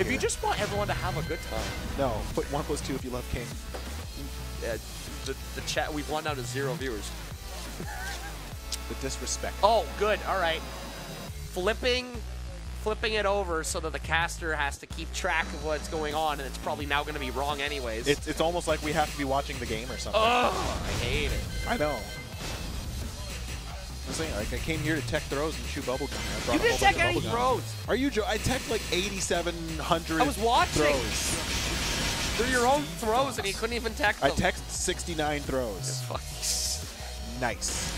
If here. you just want everyone to have a good time, no, put one plus two if you love King. uh, the, the chat, we've won down to zero viewers. The disrespect. Oh, good. All right. Flipping, flipping it over so that the caster has to keep track of what's going on, and it's probably now going to be wrong anyways. It's it's almost like we have to be watching the game or something. oh, I hate it. I know. I'm like, I came here to tech throws and chew bubblegum. I brought You didn't whole bunch check of any bubblegum. throws. Are you jo- I tech like 8,700 I was watching. throws. They're your own throws, and you couldn't even tech them. I text 69 throws. Nice.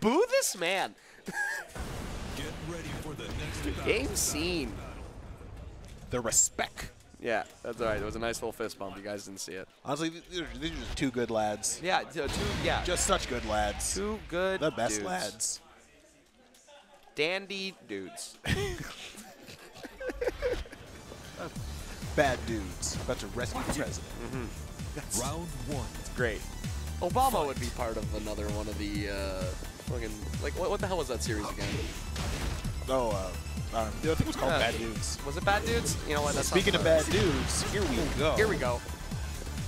Boo this man. Get ready for the next Game scene. The respect. Yeah, that's all right. It was a nice little fist bump. You guys didn't see it. Honestly, these are, these are just two good lads. Yeah, two. Yeah, Just such good lads. two good. the best dudes. lads. Dandy dudes. Bad dudes. About to rescue the president. Mm -hmm. That's round one. Great. Obama would be part of another one of the uh, fucking like what, what the hell was that series again? Oh, uh, um, I think it was called Uh, Bad Dudes. Was it Bad Dudes? You know what? That's Speaking of bad dudes, here we go. Here we go.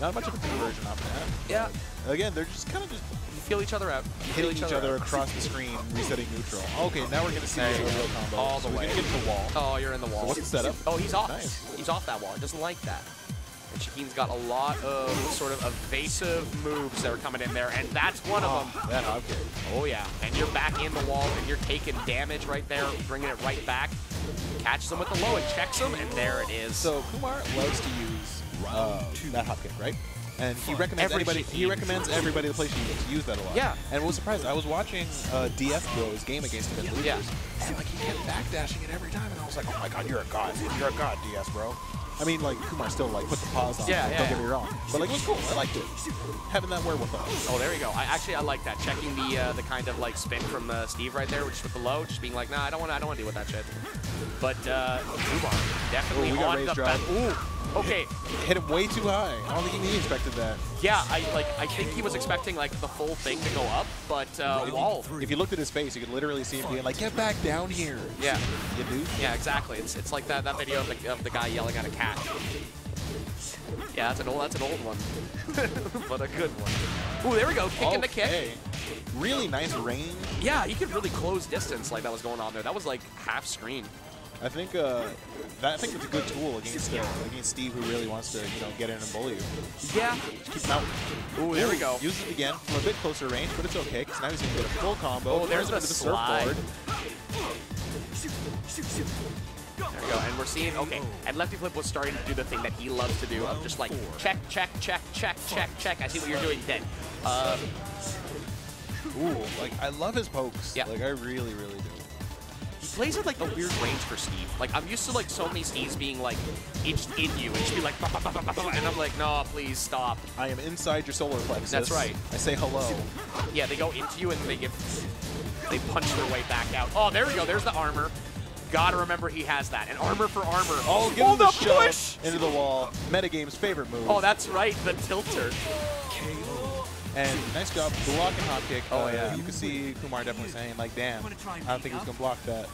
Not much of a conversion off that. Yeah, Again, they're just kind of just you feel each other out. Hitting each other out. across the screen, resetting neutral. Okay, now we're gonna see There the real combo. All the so way. We're get the wall. Oh, you're in the wall. what's the setup? Oh, he's off. Nice. He's off that wall. He doesn't like that. Shaheen's got a lot of sort of evasive moves that are coming in there, and that's one of them. That. Oh yeah, and you're back in the wall, and you're taking damage right there, bringing it right back. Catches him with the low and checks him, and there it is. So Kumar loves to use uh, that hop kick, right? And he recommends Every anybody. He recommends everybody to play to use that a lot. Yeah. And was surprised. I was watching uh, DS Bros game against him. Losers, Yeah. And like he kept backdashing it every time, and I was like, oh my god, you're a god. You're a god, DS Bro. I mean, like Kumar still like put the pause on. Yeah, it, yeah, Don't get me wrong, but like it was cool. I liked it. Having that wherewithal. Oh, there you go. I actually I like that. Checking the uh, the kind of like spin from uh, Steve right there, which with the low, just being like, nah, I don't want I don't want to deal with that shit. But uh, Umar definitely Ooh, we got on the drive. Ooh, okay. Hit him way too high. I don't think he expected that. Yeah, I like I think he was expecting like the full thing to go up, but uh, wall. If you looked at his face, you could literally see him being like, "Get back down here." Yeah, You dude. yeah, exactly. It's it's like that that video of the, of the guy yelling at a cat. Yeah, that's an old that's an old one, but a good one. Ooh, there we go, kicking the kick. Really nice range. Yeah, you could really close distance like that was going on there. That was like half screen. I think uh, that I think it's a good tool against uh, against Steve, who really wants to you know get in and bully you. Yeah. Keep him out. Ooh, there we go. Use it again from a bit closer range, but it's okay because now he's gonna get a full combo. Oh, there's Throws the it into slide. surfboard. There we go, and we're seeing, okay, and Lefty Flip was starting to do the thing that he loves to do of just like check, check, check, check, check, check. I see what you're doing then. Uh, Ooh, like I love his pokes. Yeah. Like I really, really do. He plays at like a weird range for Steve. Like I'm used to like so many Steves being like it's in you and just be like, "Bah, bah, bah, bah, bah, bah," and I'm like, no, please stop. I am inside your solar plexus. That's right. I say hello. Yeah, they go into you and they get, they punch their way back out. Oh, there we go. There's the armor. Gotta remember he has that. And armor for armor. Oh, give oh, him the, the push! into the wall. Mehtagame's favorite move. Oh, that's right, the tilter. And nice job blocking hop kick. Oh, yeah. You can see Kumar definitely saying like, "Damn, I don't think he was gonna block that."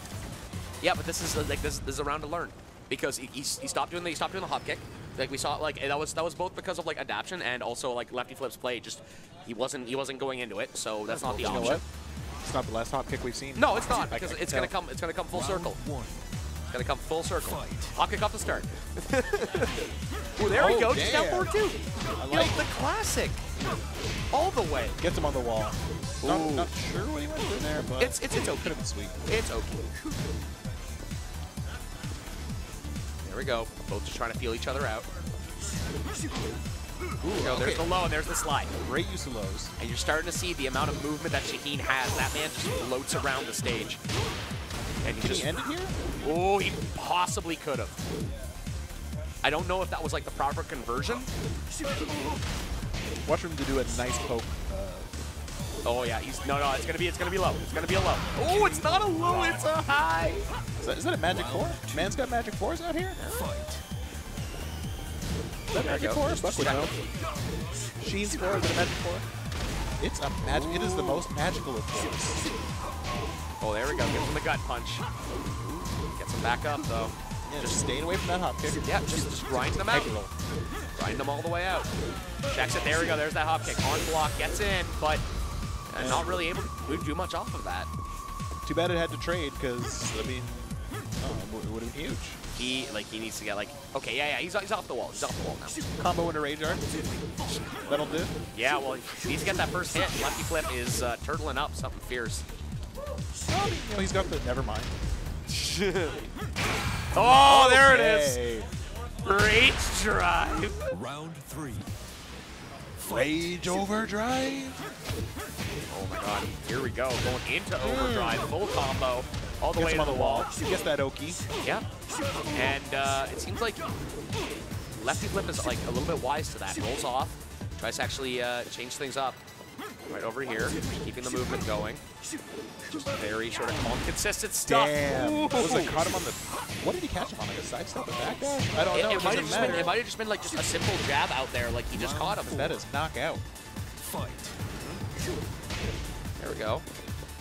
Yeah, but this is uh, like this, this is a round to learn because he, he, he stopped doing the he stopped doing the hop kick. Like we saw, like that was that was both because of like adaption and also like lefty flips play. Just he wasn't he wasn't going into it, so that's not the You know option. what? It's not the last hop kick we've seen. No, it's not because can it's gonna come it's gonna come full circle. One. It's gonna come full circle. Fight. Hop kick off the start. Ooh, there we Oh, go. Just down damn. four two. I You like the classic. All the way. Gets him on the wall. Not, Ooh. not sure what he went for there, but It's it's it's okay. could have been sweet. It's okay. There we go. Both just trying to feel each other out. Ooh, There we go. There's the low and there's the slide. Great use of lows. And you're starting to see the amount of movement that Shaheen has. That man just floats around the stage. And he Can just he end it here? Oh, he possibly could have. I don't know if that was like the proper conversion. Watch him to do a nice poke. Uh, Oh yeah, he's no no. It's gonna be it's gonna be low. It's gonna be a low. Oh, it's not a low. It's a high. is, that, is that a magic four? Man's got magic fours out here. Fight. Is that magic four? Buck would know. Shaheen's four. Is it a magic four? It's a magic. It is the most magical of fours. Oh, there we go. Gives him the gut punch. Gets him back up though. Yeah, just staying away from that hop kick. Yeah, just, just grind them out. Grind them all the way out. Checks it. There we go. There's that hop kick. On block. Gets in, but uh, not really able to do much off of that. Too bad it had to trade because I mean, oh, it would have been huge. He like he needs to get like okay yeah yeah he's, he's off the wall he's off the wall now. Combo into rage art. That'll do. Yeah well he needs to get that first hit. Lefty flip is uh, turtling up something fierce. Well, I mean, you know, he's got the. Never mind. Oh there it is. Okay. Rage drive. Round three. Rage overdrive. Oh my god here we go going into overdrive full combo all the Gets way to on the the wall. wall. Gets that Oki. Yeah. And uh, it seems like lefty flip is like a little bit wise to that. Rolls off, tries to actually uh, change things up. Right over here, keeping the movement going. Just very sort of calm, consistent stuff. Damn. Ooh. Was it caught him on the? What did he catch him on? Like a sidestep, a backdash? I don't It, know. it It, might have just been, it might have just been like just a simple jab out there, like he just caught him. That is knockout. Fight. There we go.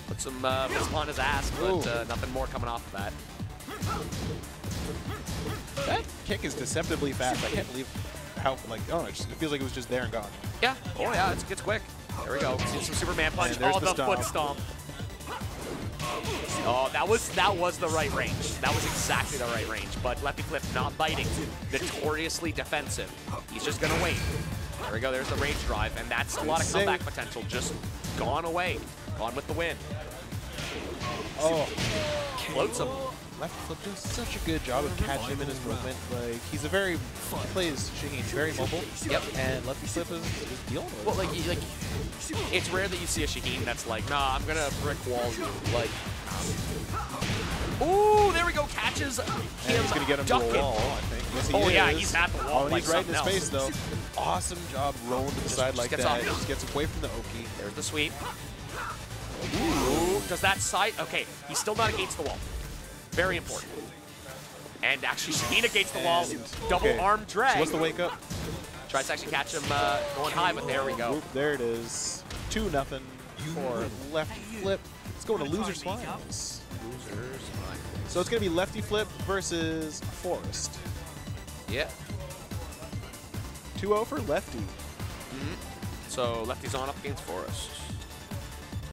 Put some uh, on his ass, but uh, nothing more coming off of that. That kick is deceptively fast. I can't believe how like oh it, just, it feels like it was just there and gone. Yeah. Oh yeah, it's, it's quick. There we go. Some Superman punch. Oh, the the, foot stomp. Oh, that was that was the right range. That was exactly the right range. But Lefty Flip not biting. Notoriously defensive. He's just gonna wait. There we go. There's the rage drive, and that's a lot of comeback potential. Just gone away. Gone with the win. Oh, Floats him. Left flip does such a good job of catching him in his movement. Like he's a very he plays Shaheen very mobile. Yep. And lefty flip is, is dealing with. Well, like, you- like, it's rare that you see a Shaheen that's like, nah, I'm gonna brick wall you. Like, ooh, there we go. Catches him. and he's gonna get him to ducking. a wall. I think. Yes, he Oh, yeah, he's at the wall Oh, like he's right in his something face though. Awesome job rolling to the side just like that. off. Just gets away from the Oki. There's the sweep. Ooh, does that side? Okay, he's still not against the wall. Very important. And actually, Shaheen against the wall. Double okay. arm drag. So what's the wake up? Tries to actually catch him uh, going high, but there we go. Oop, there it is. Two nothing for lefty flip. Let's go to losers finals. Losers. So it's gonna be lefty flip versus Forest. Yeah. 2-0 for lefty. So lefty's on up against Forrest.